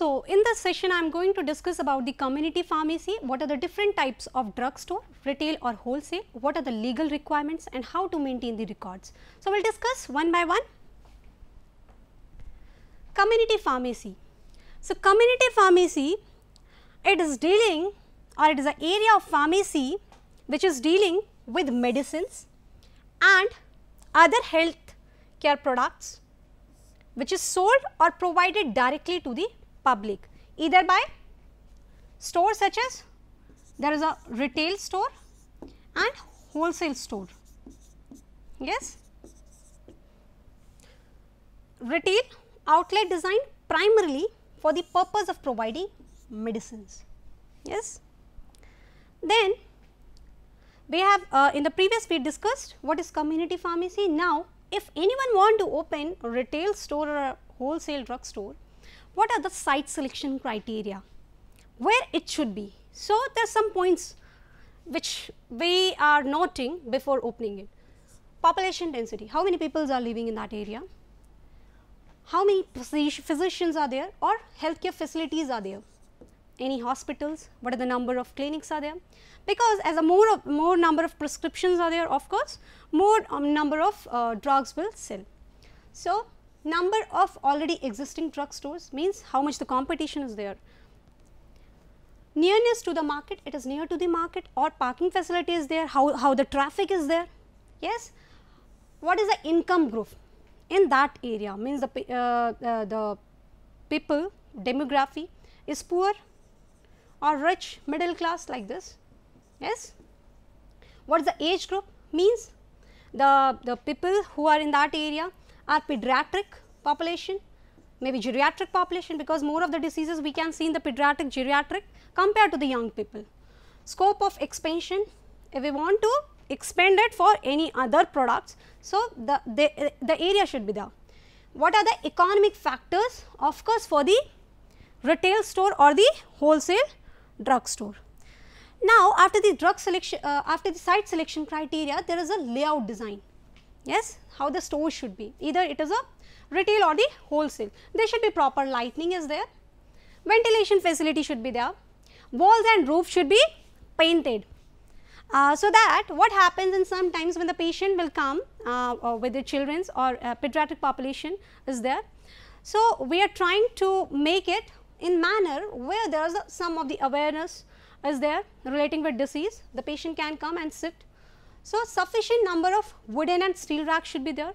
So, in this session I am going to discuss about the community pharmacy, what are the different types of drugstore, retail or wholesale, what are the legal requirements and how to maintain the records. So, we will discuss one by one. Community pharmacy. So, community pharmacy it is dealing or it is an area of pharmacy which is dealing with medicines and other health care products which is sold or provided directly to the public either by stores such as there is a retail store and wholesale store. Yes. Retail outlet designed primarily for the purpose of providing medicines. Yes. Then we have uh, in the previous we discussed what is community pharmacy. Now if anyone want to open a retail store or a wholesale drug store, what are the site selection criteria? Where it should be? So, there are some points which we are noting before opening it. Population density, how many people are living in that area? How many physicians are there or healthcare facilities are there? Any hospitals? What are the number of clinics are there? because as a more of more number of prescriptions are there of course more um, number of uh, drugs will sell. So, number of already existing drug stores means how much the competition is there. Nearness to the market, it is near to the market or parking facility is there, how, how the traffic is there. Yes. What is the income group in that area means the, uh, uh, the people demography is poor or rich middle class like this yes. What is the age group means the, the people who are in that area are pediatric population maybe geriatric population because more of the diseases we can see in the pediatric geriatric compared to the young people. Scope of expansion if we want to expand it for any other products. So, the, the, the area should be there. What are the economic factors of course for the retail store or the wholesale drug store. Now, after the drug selection, uh, after the site selection criteria, there is a layout design. Yes, how the store should be. Either it is a retail or the wholesale. There should be proper lighting is there. Ventilation facility should be there. Walls and roof should be painted. Uh, so that what happens in sometimes when the patient will come uh, uh with the children's or uh, pediatric population is there. So, we are trying to make it in manner where there is some of the awareness is there relating with disease, the patient can come and sit. So, sufficient number of wooden and steel racks should be there,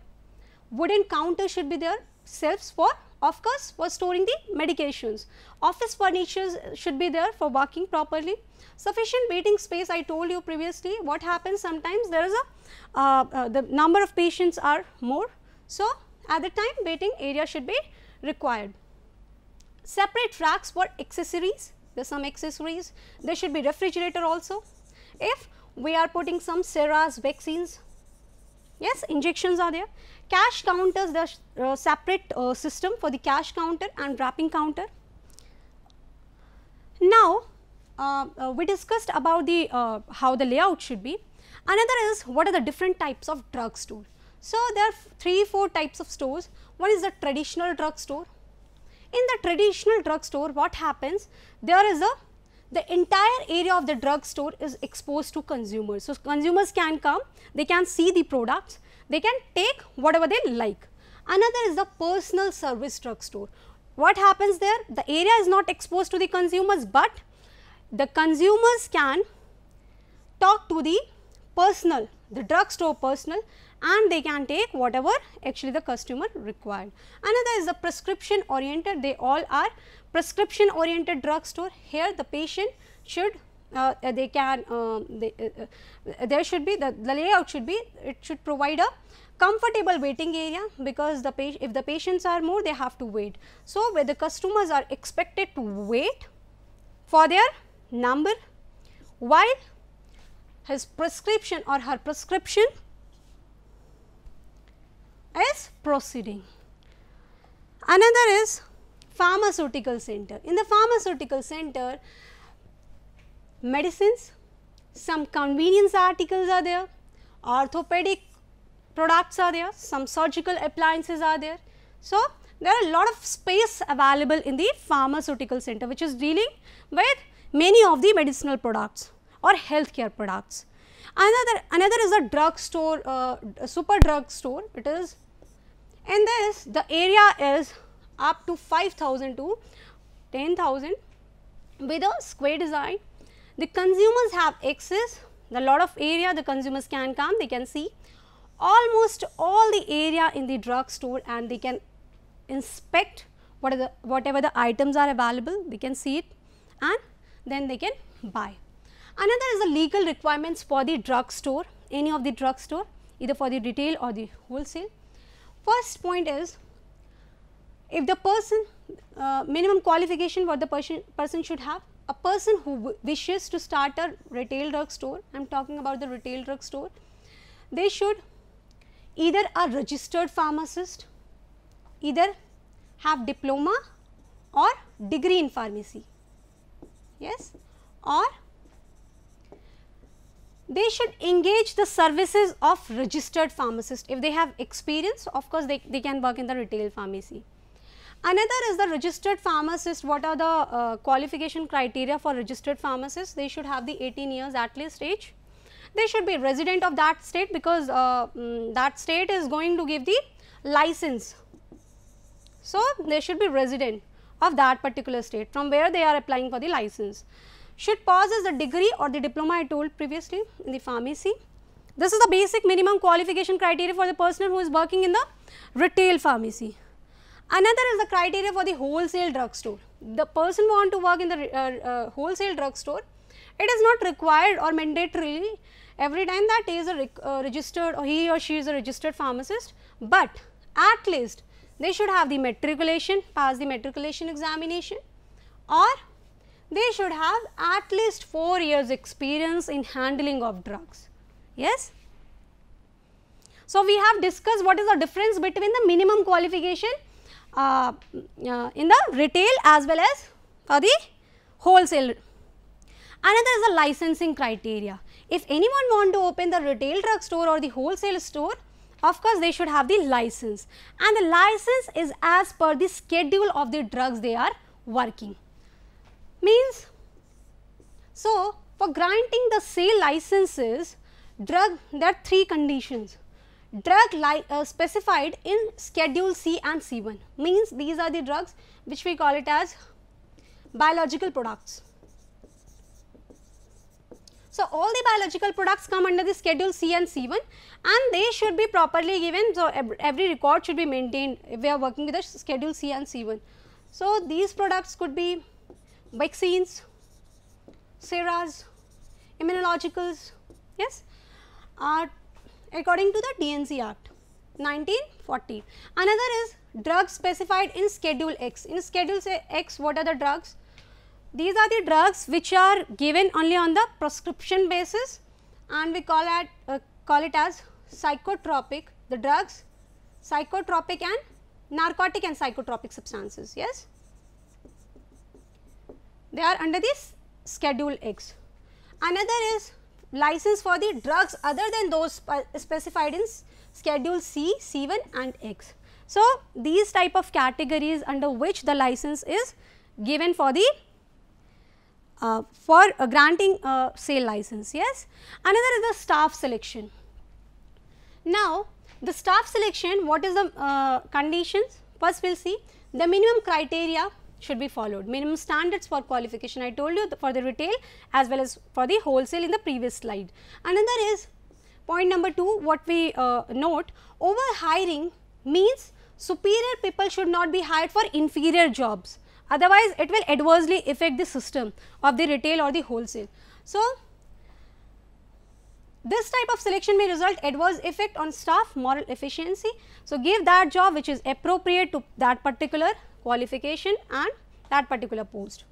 wooden counter should be there, shelves for of course for storing the medications. Office furniture should be there for working properly. Sufficient waiting space I told you previously what happens sometimes there is a uh, uh, the number of patients are more. So, at the time waiting area should be required. Separate racks for accessories there are some accessories, there should be refrigerator also. If we are putting some seras, vaccines, yes injections are there. Cash counters, the uh, separate uh, system for the cash counter and wrapping counter. Now, uh, uh we discussed about the uh, how the layout should be. Another is what are the different types of drug store. So, there are 3 4 types of stores. One is the traditional drug store, in the traditional drug store what happens there is a the entire area of the drugstore is exposed to consumers. So, consumers can come they can see the products they can take whatever they like. Another is the personal service drugstore. What happens there the area is not exposed to the consumers, but the consumers can talk to the personal the drugstore personal and they can take whatever actually the customer required. Another is the prescription oriented, they all are prescription oriented drugstore. Here the patient should uh, they can uh, they, uh, uh there should be the, the layout should be it should provide a comfortable waiting area because the if the patients are more they have to wait. So, where the customers are expected to wait for their number while his prescription or her prescription is proceeding. Another is pharmaceutical center. In the pharmaceutical center, medicines, some convenience articles are there, orthopedic products are there, some surgical appliances are there. So, there are a lot of space available in the pharmaceutical center which is dealing with many of the medicinal products or healthcare products. Another, another is a drug store, uh, super drug store. It is in this the area is up to 5000 to 10000 with a square design. The consumers have access, a lot of area the consumers can come, they can see almost all the area in the drug store and they can inspect what the whatever the items are available, they can see it and then they can buy. Another is the legal requirements for the drug store, any of the drug store either for the retail or the wholesale. First point is if the person uh, minimum qualification what the person, person should have a person who wishes to start a retail drug store I am talking about the retail drug store they should either a registered pharmacist either have diploma or degree in pharmacy yes or they should engage the services of registered pharmacist. If they have experience, of course, they, they can work in the retail pharmacy. Another is the registered pharmacist. What are the uh, qualification criteria for registered pharmacists? They should have the 18 years at least age. They should be resident of that state because uh, um, that state is going to give the license. So, they should be resident of that particular state from where they are applying for the license should possess the degree or the diploma I told previously in the pharmacy. This is the basic minimum qualification criteria for the person who is working in the retail pharmacy. Another is the criteria for the wholesale drugstore. The person want to work in the uh, uh, wholesale drugstore, it is not required or mandatory every time that he is a uh, registered or he or she is a registered pharmacist, but at least they should have the matriculation, pass the matriculation examination or they should have at least 4 years experience in handling of drugs. Yes? So, we have discussed what is the difference between the minimum qualification uh, in the retail as well as for the wholesale. Another is the licensing criteria. If anyone want to open the retail drug store or the wholesale store, of course, they should have the license and the license is as per the schedule of the drugs they are working means so for granting the sale licenses drug there are three conditions drug uh, specified in schedule C and C1 means these are the drugs which we call it as biological products. So, all the biological products come under the schedule C and C1 and they should be properly given. So, every record should be maintained if we are working with the schedule C and C1. So, these products could be vaccines, seras, immunologicals, yes, are according to the DNC Act 1940. Another is drugs specified in Schedule X. In Schedule X, what are the drugs? These are the drugs which are given only on the prescription basis and we call it, uh, call it as psychotropic, the drugs, psychotropic and narcotic and psychotropic substances, yes they are under this schedule X. Another is license for the drugs other than those specified in schedule C, C1 and X. So, these type of categories under which the license is given for the uh, for uh, granting sale license yes. Another is the staff selection. Now, the staff selection what is the uh, conditions first we will see the minimum criteria should be followed. Minimum standards for qualification I told you for the retail as well as for the wholesale in the previous slide. Another is point number 2 what we uh, note over hiring means superior people should not be hired for inferior jobs otherwise it will adversely affect the system of the retail or the wholesale. So, this type of selection may result adverse effect on staff moral efficiency. So, give that job which is appropriate to that particular qualification and that particular post.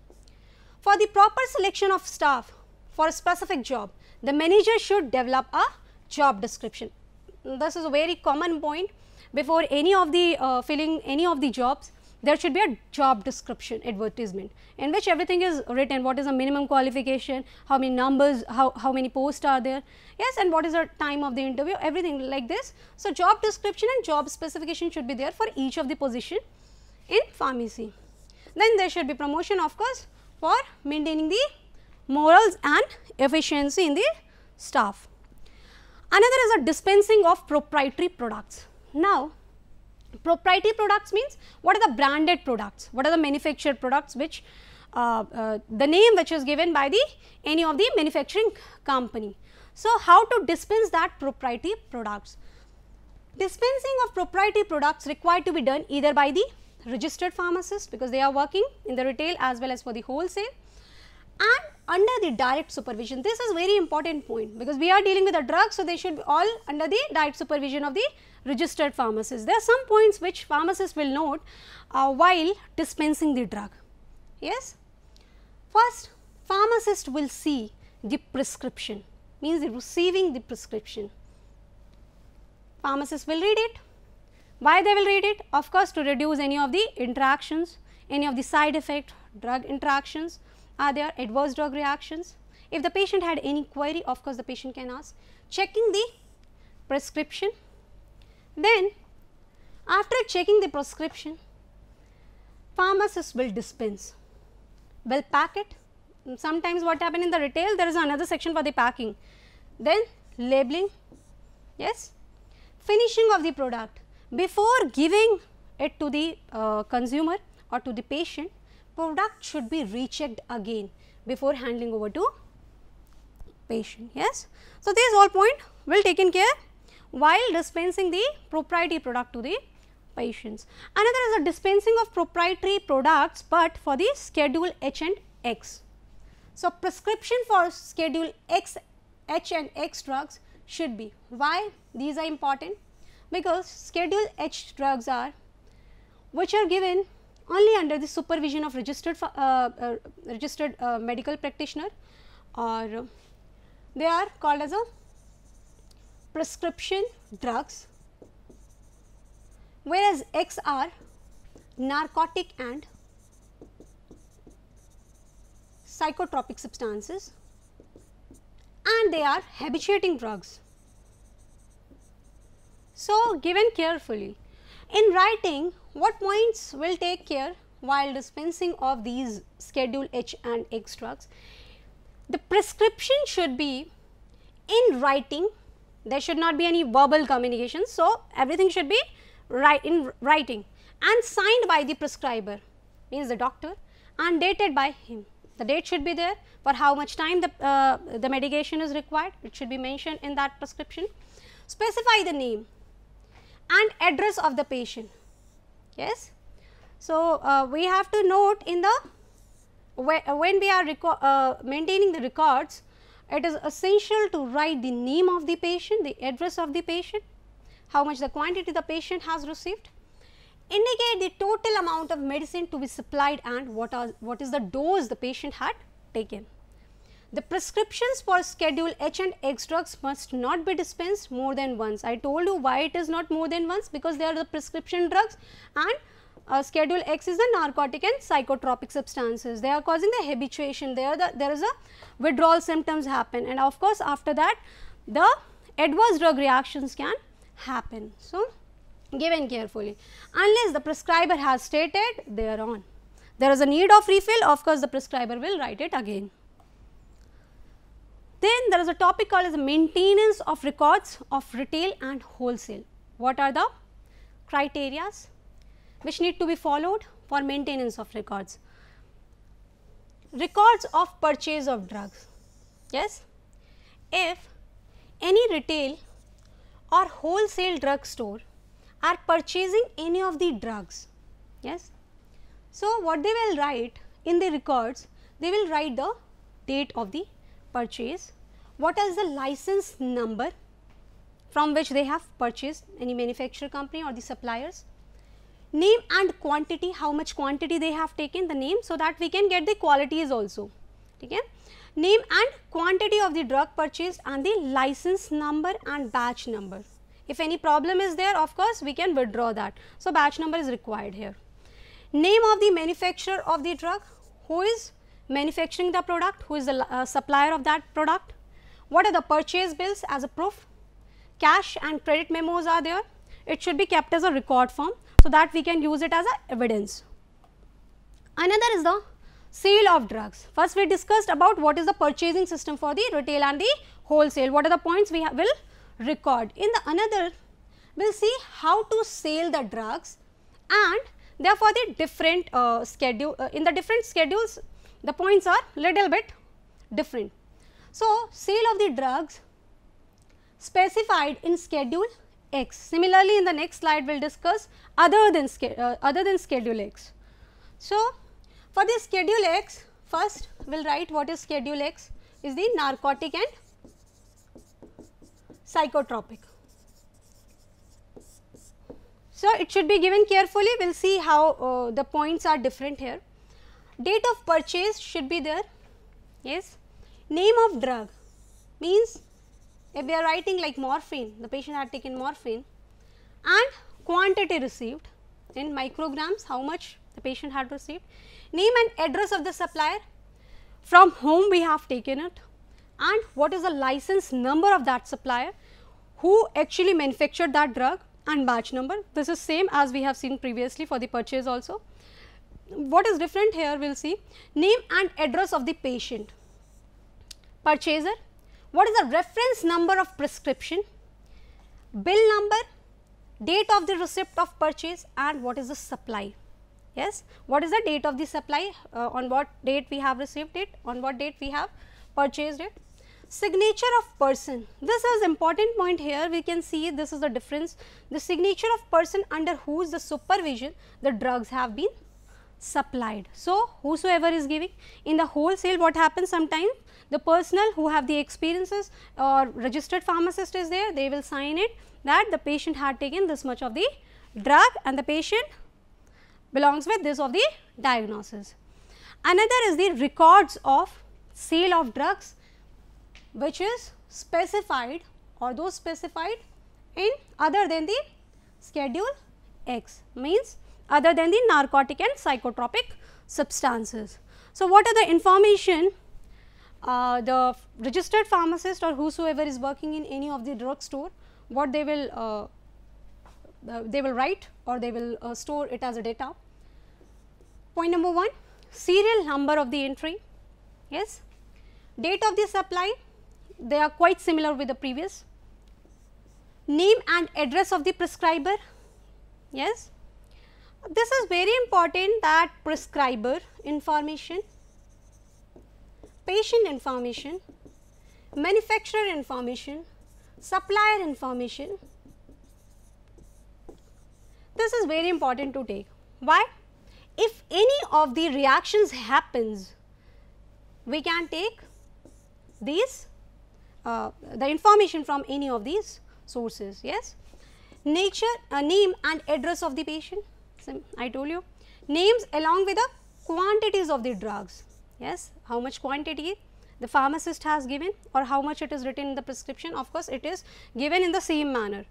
For the proper selection of staff for a specific job, the manager should develop a job description. This is a very common point. Before any of the uh, filling any of the jobs there should be a job description advertisement in which everything is written. What is the minimum qualification, how many numbers, how, how many posts are there, yes and what is the time of the interview? Everything like this. So, job description and job specification should be there for each of the position in pharmacy. Then there should be promotion of course for maintaining the morals and efficiency in the staff. Another is a dispensing of proprietary products. Now, proprietary products means what are the branded products, what are the manufactured products which uh, uh, the name which is given by the any of the manufacturing company. So, how to dispense that proprietary products? Dispensing of proprietary products required to be done either by the registered pharmacist because they are working in the retail as well as for the wholesale and under the direct supervision. This is very important point because we are dealing with a drug, so they should be all under the direct supervision of the registered pharmacist. There are some points which pharmacists will note uh, while dispensing the drug. Yes. First, pharmacist will see the prescription, means the receiving the prescription. Pharmacist will read it. Why they will read it? Of course, to reduce any of the interactions, any of the side effect drug interactions are there adverse drug reactions? If the patient had any query, of course, the patient can ask. Checking the prescription, then after checking the prescription, pharmacist will dispense, will pack it. Sometimes what happen in the retail, there is another section for the packing. Then labeling, yes, finishing of the product. Before giving it to the uh, consumer or to the patient, product should be rechecked again before handling over to patient. Yes. So, these all point will taken care while dispensing the proprietary product to the patients. Another is a dispensing of proprietary products, but for the schedule H and X. So, prescription for schedule X, H and X drugs should be. Why these are important? Because schedule H drugs are which are given only under the supervision of registered uh, uh, registered uh, medical practitioner or they are called as a prescription drugs whereas X are narcotic and psychotropic substances and they are habituating drugs. So, given carefully in writing what points will take care while dispensing of these schedule H and X drugs? The prescription should be in writing, there should not be any verbal communication. So, everything should be write in writing and signed by the prescriber means the doctor and dated by him. The date should be there for how much time the, uh, the medication is required, it should be mentioned in that prescription. Specify the name and address of the patient yes. So, uh, we have to note in the when we are uh, maintaining the records it is essential to write the name of the patient, the address of the patient, how much the quantity the patient has received, indicate the total amount of medicine to be supplied and what are what is the dose the patient had taken. The prescriptions for schedule H and X drugs must not be dispensed more than once. I told you why it is not more than once because they are the prescription drugs and uh, schedule X is the narcotic and psychotropic substances. They are causing the habituation, there, the, there is a withdrawal symptoms happen and of course, after that the adverse drug reactions can happen. So, given carefully unless the prescriber has stated thereon. There is a need of refill of course, the prescriber will write it again. Then there is a topic called as maintenance of records of retail and wholesale. What are the criterias which need to be followed for maintenance of records? Records of purchase of drugs. Yes, if any retail or wholesale drug store are purchasing any of the drugs. Yes. So, what they will write in the records, they will write the date of the purchase, what is the license number from which they have purchased any manufacturer company or the suppliers, name and quantity, how much quantity they have taken the name so that we can get the qualities also. Okay? Name and quantity of the drug purchased and the license number and batch number. If any problem is there of course we can withdraw that. So, batch number is required here. Name of the manufacturer of the drug, who is manufacturing the product, who is the uh, supplier of that product, what are the purchase bills as a proof, cash and credit memos are there, it should be kept as a record form so that we can use it as a evidence. Another is the sale of drugs. First we discussed about what is the purchasing system for the retail and the wholesale. What are the points we will record. In the another we will see how to sell the drugs and therefore the different uh, schedule uh, in the different schedules the points are little bit different. So, sale of the drugs specified in schedule X. Similarly, in the next slide we will discuss other than uh, other than schedule X. So, for the schedule X first we will write what is schedule X is the narcotic and psychotropic. So, it should be given carefully we will see how uh, the points are different here. Date of purchase should be there yes. Name of drug means if we are writing like morphine the patient had taken morphine and quantity received in micrograms how much the patient had received, name and address of the supplier, from whom we have taken it and what is the license number of that supplier, who actually manufactured that drug and batch number. This is same as we have seen previously for the purchase also. What is different here we will see. Name and address of the patient, purchaser, what is the reference number of prescription, bill number, date of the receipt of purchase and what is the supply? Yes. What is the date of the supply? Uh, on what date we have received it? On what date we have purchased it? Signature of person. This is important point here. We can see this is the difference. The signature of person under whose the supervision the drugs have been supplied so whosoever is giving in the wholesale what happens sometimes the personnel who have the experiences or registered pharmacist is there they will sign it that the patient had taken this much of the drug and the patient belongs with this of the diagnosis. Another is the records of sale of drugs which is specified or those specified in other than the schedule X means other than the narcotic and psychotropic substances. So, what are the information uh, the registered pharmacist or whosoever is working in any of the drug store what they will uh, uh, they will write or they will uh, store it as a data. Point number 1 serial number of the entry. Yes. Date of the supply they are quite similar with the previous. Name and address of the prescriber. Yes this is very important that prescriber information patient information manufacturer information supplier information this is very important to take. Why? If any of the reactions happens, we can take these uh, the information from any of these sources. Yes, nature, uh, name and address of the patient. I told you names along with the quantities of the drugs. Yes, how much quantity the pharmacist has given or how much it is written in the prescription. Of course, it is given in the same manner.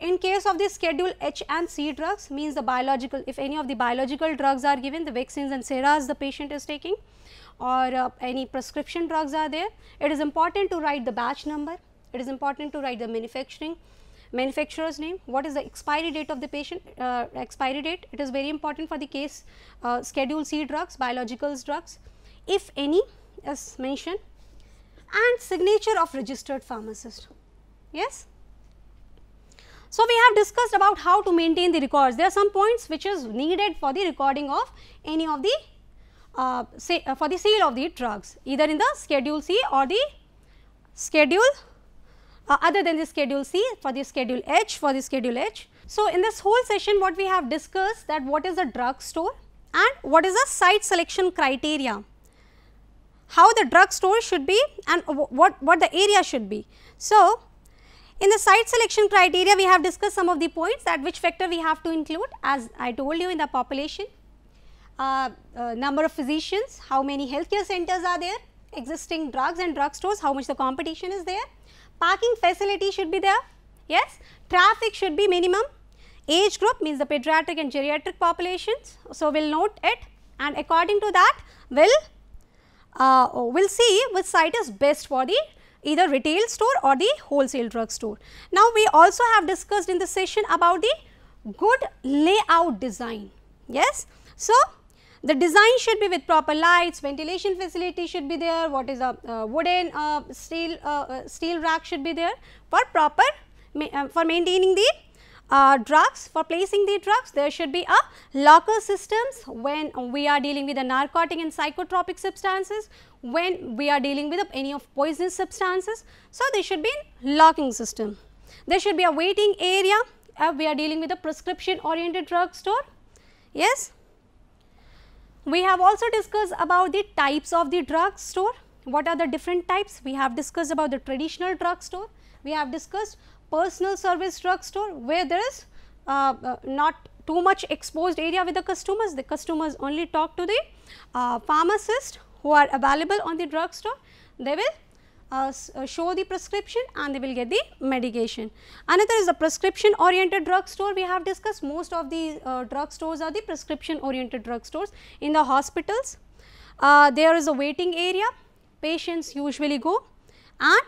In case of the schedule H and C drugs means the biological, if any of the biological drugs are given, the vaccines and seras the patient is taking or uh, any prescription drugs are there, it is important to write the batch number, it is important to write the manufacturing, manufacturer's name, what is the expiry date of the patient, uh, expiry date, it is very important for the case uh, schedule C drugs, biologicals drugs, if any as mentioned and signature of registered pharmacist. Yes. So, we have discussed about how to maintain the records. There are some points which is needed for the recording of any of the uh, say uh, for the sale of the drugs either in the schedule C or the schedule uh, other than the schedule C for the schedule H for the schedule H. So, in this whole session what we have discussed that what is a drug store and what is a site selection criteria, how the drug store should be and what, what the area should be. So, in the site selection criteria, we have discussed some of the points that which factor we have to include as I told you in the population, uh, uh, number of physicians, how many healthcare centers are there, existing drugs and drug stores, how much the competition is there, parking facility should be there, yes, traffic should be minimum, age group means the pediatric and geriatric populations. So, we will note it and according to that we will uh, will see which site is best for the either retail store or the wholesale drug store. Now, we also have discussed in the session about the good layout design. Yes. So, the design should be with proper lights, ventilation facility should be there, what is a uh, wooden uh, steel uh, uh steel rack should be there for proper ma uh, for maintaining the uh, drugs for placing the drugs there should be a locker systems when we are dealing with the narcotic and psychotropic substances when we are dealing with any of poisonous substances. So, there should be a locking system. There should be a waiting area uh, we are dealing with a prescription oriented drug store. Yes. We have also discussed about the types of the drug store. What are the different types? We have discussed about the traditional drug store. We have discussed personal service drug store where there is uh, uh, not too much exposed area with the customers. The customers only talk to the uh, pharmacist who are available on the drug store. They will uh, uh, show the prescription and they will get the medication. Another is the prescription oriented drug store we have discussed most of the uh, drug stores are the prescription oriented drug stores in the hospitals. Uh, there is a waiting area patients usually go and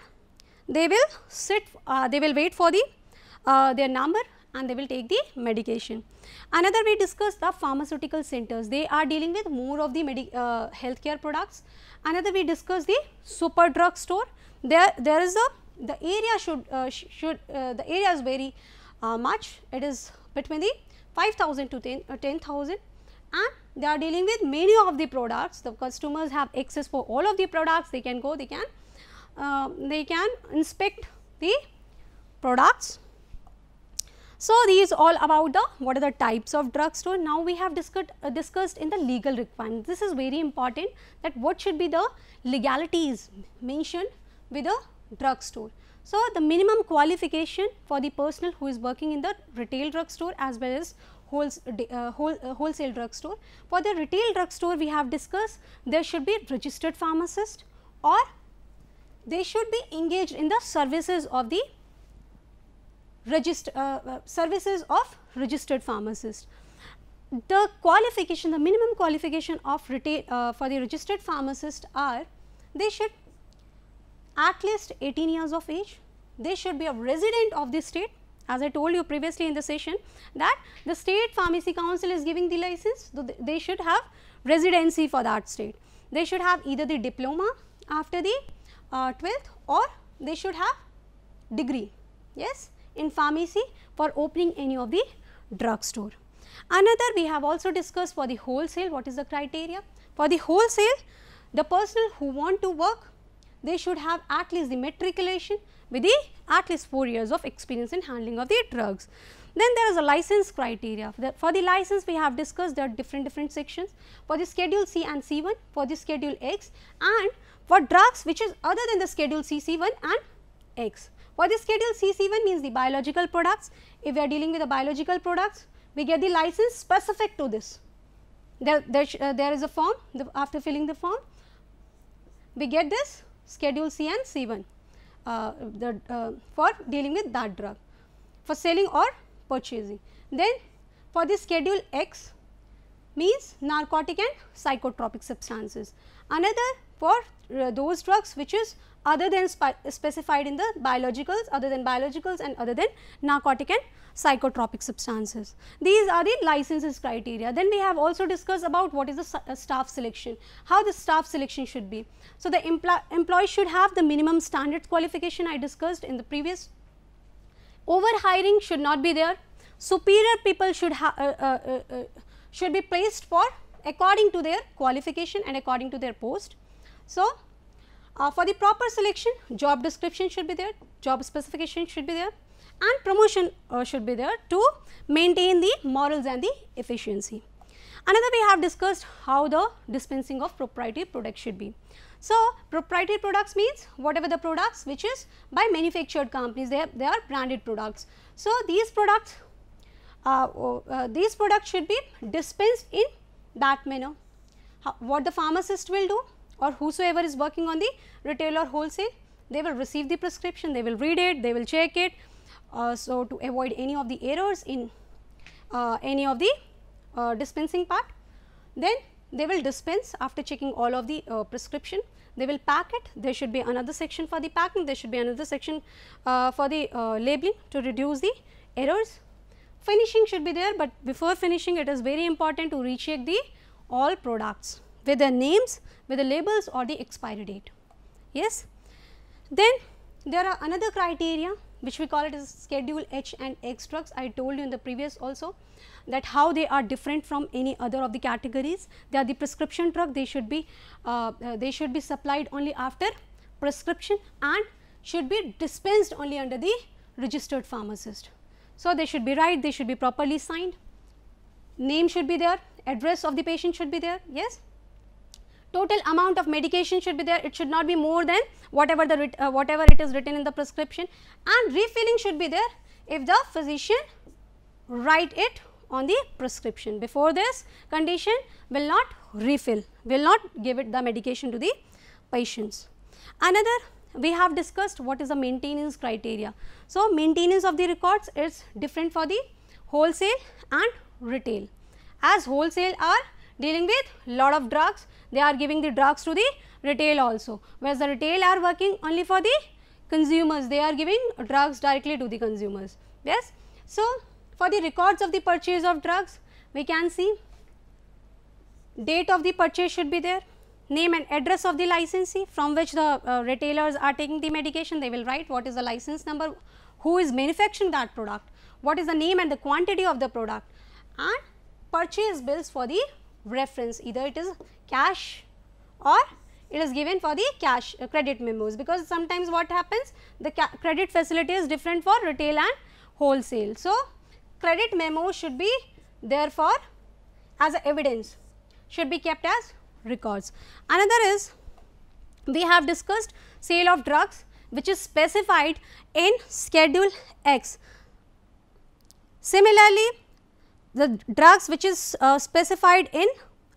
they will sit uh, they will wait for the their number and they will take the medication. Another we discussed the pharmaceutical centers they are dealing with more of the healthcare products Another we discussed the super drug store. There, there is a the area should uh, should uh, the area is very uh, much. It is between the 5000 to 10 uh, 10,000 and they are dealing with many of the products. The customers have access for all of the products. They can go. They can uh, they can inspect the products so, these all about the what are the types of drugstore. Now, we have discussed uh, discussed in the legal requirements. This is very important that what should be the legalities mentioned with a drugstore. So, the minimum qualification for the person who is working in the retail drugstore as well as wholes, uh, whole, uh, wholesale drugstore. For the retail drugstore we have discussed there should be registered pharmacist or they should be engaged in the services of the register, uh, uh, services of registered pharmacist. The qualification, the minimum qualification of uh, for the registered pharmacist are they should at least 18 years of age, they should be a resident of the state as I told you previously in the session that the state pharmacy council is giving the license, so they should have residency for that state. They should have either the diploma after the uh, 12th or they should have degree, yes in pharmacy for opening any of the drugstore. Another we have also discussed for the wholesale what is the criteria. For the wholesale the personnel who want to work they should have at least the matriculation with the at least 4 years of experience in handling of the drugs. Then there is a license criteria. For the, for the license we have discussed there are different different sections for the schedule C and C1, for the schedule X and for drugs which is other than the schedule C, C1 and X. For the schedule CC1 means the biological products. If we are dealing with the biological products, we get the license specific to this. There, there, uh, there is a form the, after filling the form, we get this schedule C and C1 uh, the, uh, for dealing with that drug for selling or purchasing. Then for the schedule X means narcotic and psychotropic substances. Another for uh, those drugs which is other than specified in the biologicals, other than biologicals and other than narcotic and psychotropic substances. These are the licenses criteria. Then we have also discussed about what is the uh, staff selection, how the staff selection should be. So, the empl employee should have the minimum standard qualification I discussed in the previous. Over hiring should not be there. Superior people should uh, uh, uh, uh, should be placed for according to their qualification and according to their post. So, uh, for the proper selection, job description should be there, job specification should be there and promotion uh, should be there to maintain the morals and the efficiency. Another we have discussed how the dispensing of proprietary products should be. So, proprietary products means whatever the products which is by manufactured companies they, they are branded products. So, these products uh, uh, these products should be dispensed in that manner. How, what the pharmacist will do or whosoever is working on the retail or wholesale, they will receive the prescription, they will read it, they will check it. Uh, so, to avoid any of the errors in uh, any of the uh, dispensing part, then they will dispense after checking all of the uh, prescription. They will pack it. There should be another section for the packing. There should be another section uh, for the uh, labeling to reduce the errors. Finishing should be there but before finishing it is very important to recheck the all products with their names with the labels or the expiry date yes then there are another criteria which we call it as schedule H and X drugs. I told you in the previous also that how they are different from any other of the categories. They are the prescription drug, they should be uh, uh, they should be supplied only after prescription and should be dispensed only under the registered pharmacist. So, they should be right, they should be properly signed, name should be there, address of the patient should be there, yes total amount of medication should be there. It should not be more than whatever the uh, whatever it is written in the prescription. And refilling should be there if the physician write it on the prescription. Before this condition will not refill will not give it the medication to the patients. Another we have discussed what is the maintenance criteria. So maintenance of the records is different for the wholesale and retail. As wholesale are dealing with lot of drugs they are giving the drugs to the retail also. Whereas the retail are working only for the consumers. They are giving drugs directly to the consumers. Yes? So for the records of the purchase of drugs we can see date of the purchase should be there name and address of the licensee from which the uh, retailers are taking the medication. They will write what is the license number who is manufacturing that product what is the name and the quantity of the product and purchase bills for the reference either it is cash or it is given for the cash uh, credit memos because sometimes what happens the credit facility is different for retail and wholesale. So, credit memo should be therefore as a evidence should be kept as records. Another is we have discussed sale of drugs which is specified in schedule X. Similarly, the drugs which is uh, specified in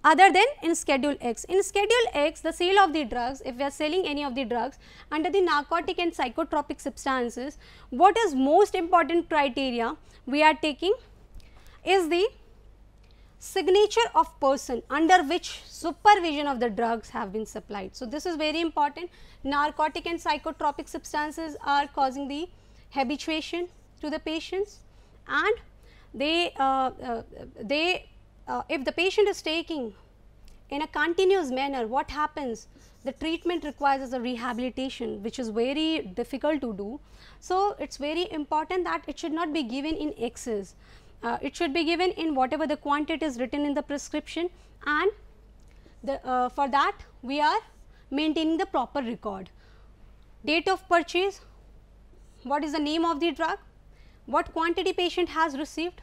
other than in schedule X. In schedule X the sale of the drugs if we are selling any of the drugs under the narcotic and psychotropic substances what is most important criteria we are taking is the signature of person under which supervision of the drugs have been supplied. So, this is very important narcotic and psychotropic substances are causing the habituation to the patients and they, uh, uh, they uh, if the patient is taking in a continuous manner what happens the treatment requires a rehabilitation which is very difficult to do. So, it is very important that it should not be given in excess uh, it should be given in whatever the quantity is written in the prescription and the, uh, for that we are maintaining the proper record. Date of purchase, what is the name of the drug, what quantity patient has received,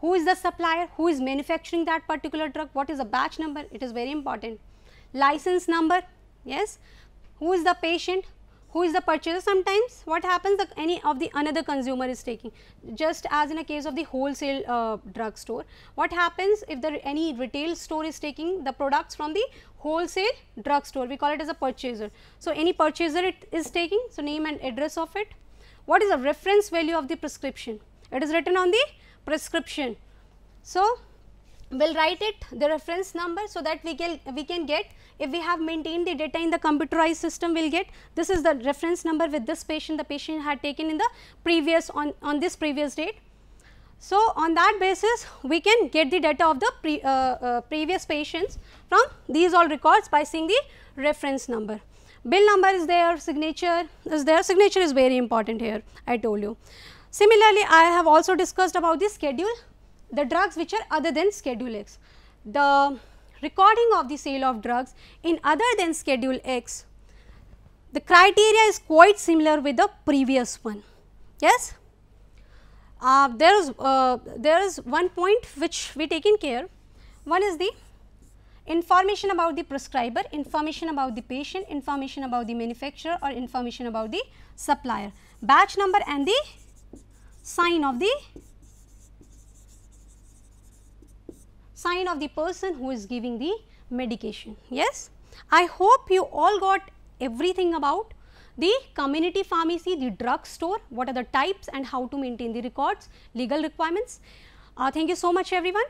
who is the supplier, who is manufacturing that particular drug, what is the batch number, it is very important. License number, yes, who is the patient, who is the purchaser? Sometimes what happens that any of the another consumer is taking just as in a case of the wholesale uh, drug store what happens if the any retail store is taking the products from the wholesale drug store? We call it as a purchaser. So any purchaser it is taking so name and address of it. What is the reference value of the prescription? It is written on the prescription. So we'll write it the reference number so that we can we can get if we have maintained the data in the computerized system we'll get this is the reference number with this patient the patient had taken in the previous on on this previous date. So on that basis we can get the data of the pre, uh, uh, previous patients from these all records by seeing the reference number. Bill number is there signature is there signature is very important here i told you similarly i have also discussed about the schedule the drugs which are other than Schedule X. The recording of the sale of drugs in other than Schedule X, the criteria is quite similar with the previous one. Yes, uh, there is uh, there is one point which we taken care. One is the information about the prescriber, information about the patient, information about the manufacturer or information about the supplier, batch number and the sign of the sign of the person who is giving the medication. Yes, I hope you all got everything about the community pharmacy, the drug store, what are the types and how to maintain the records, legal requirements. Uh, thank you so much everyone.